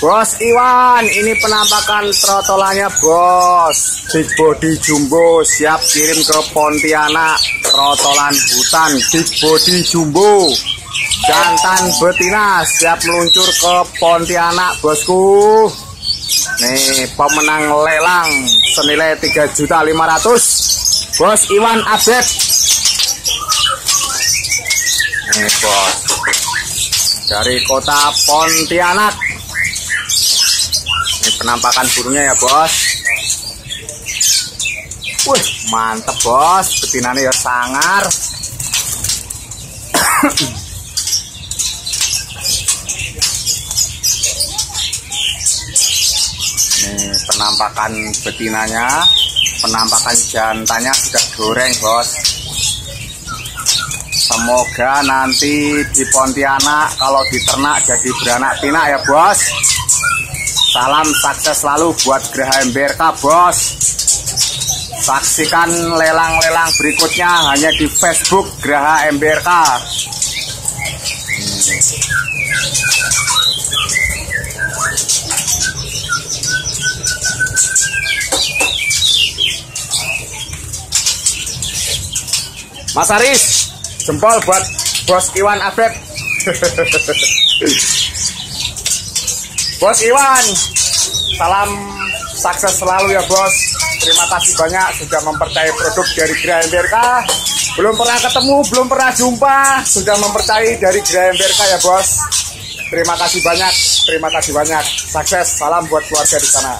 Bos Iwan, ini penampakan trotolannya bos. Big body jumbo siap kirim ke Pontianak. Trotolan hutan big body jumbo. Jantan betina siap meluncur ke Pontianak bosku. Nih pemenang lelang senilai 3.500. Bos Iwan update. Nih bos. Dari kota Pontianak penampakan burungnya ya bos. Wih mantep bos. Betinanya ya sangar. Ini penampakan betinanya. Penampakan jantannya sudah goreng bos. Semoga nanti di Pontianak kalau diternak jadi beranak pinak ya bos Salam sukses selalu buat Graha MBRK bos. Saksikan lelang-lelang berikutnya hanya di Facebook Graha MBRK Mas Aris, jempol buat bos Iwan Afeb Bos Iwan, salam sukses selalu ya bos. Terima kasih banyak sudah mempercayai produk dari BRK. Belum pernah ketemu, belum pernah jumpa, sudah mempercayai dari BRK ya bos. Terima kasih banyak, terima kasih banyak. Sukses, salam buat keluarga di sana.